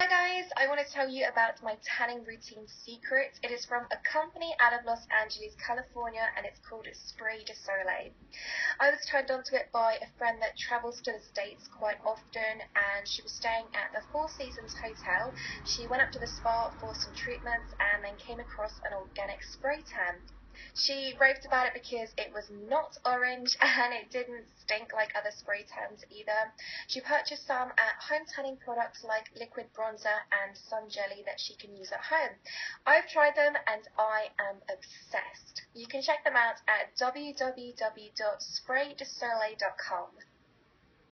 Hi guys, I want to tell you about my tanning routine secret. It is from a company out of Los Angeles, California, and it's called Spray Di Sole. I was turned onto it by a friend that travels to the States quite often, and she was staying at the Four Seasons Hotel. She went up to the spa for some treatments and then came across an organic spray tan. She raved about it because it was not orange and it didn't stink like other spray tans either. She purchased some at home tanning products like liquid bronzer and sun jelly that she can use at home. I've tried them and I am obsessed. You can check them out at www.spraydisole.com.